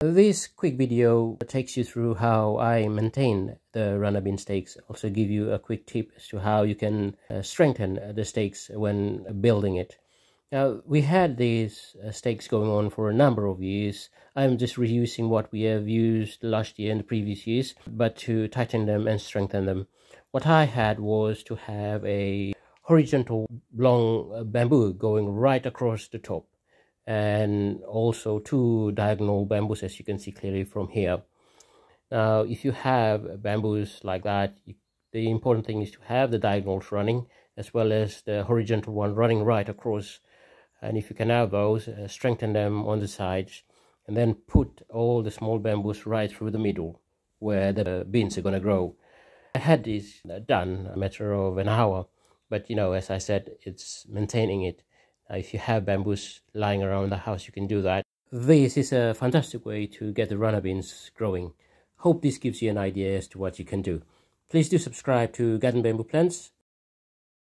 This quick video takes you through how I maintain the runner bean stakes. Also give you a quick tip as to how you can uh, strengthen the stakes when building it. Now, we had these uh, stakes going on for a number of years. I'm just reusing what we have used last year and the previous years, but to tighten them and strengthen them. What I had was to have a horizontal long bamboo going right across the top and also two diagonal bamboos as you can see clearly from here. Now if you have bamboos like that, you, the important thing is to have the diagonals running as well as the horizontal one running right across and if you can have those, uh, strengthen them on the sides and then put all the small bamboos right through the middle where the beans are going to grow. I had this done a matter of an hour but you know as I said it's maintaining it uh, Uh, if you have bamboos lying around the house, you can do that. This is a fantastic way to get the runner beans growing. Hope this gives you an idea as to what you can do. Please do subscribe to Garden Bamboo Plants